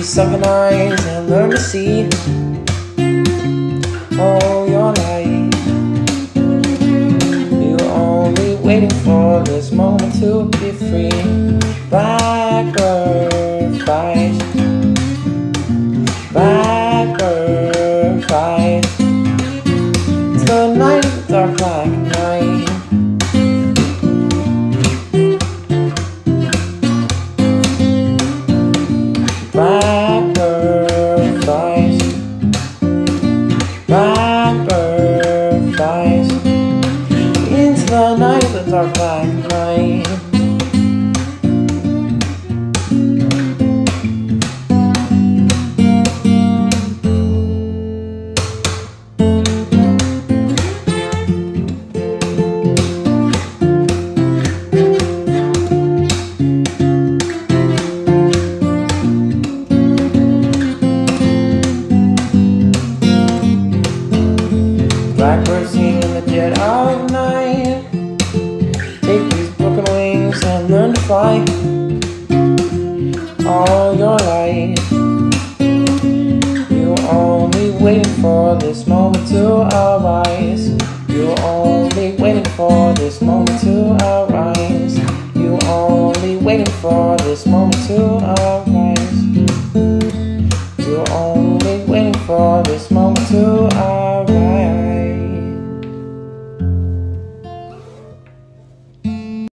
These sunken eyes and learn to see. All your life, you were only waiting for this moment to be free. Blackbird flies. Blackbird flies. It's the night of dark black night. Flies into the night the dark black night. Learn to fly. All your life, you were only waiting for this moment to arise. You were only waiting for this moment to arise. You were only waiting for this moment to arise. You were only waiting for this moment.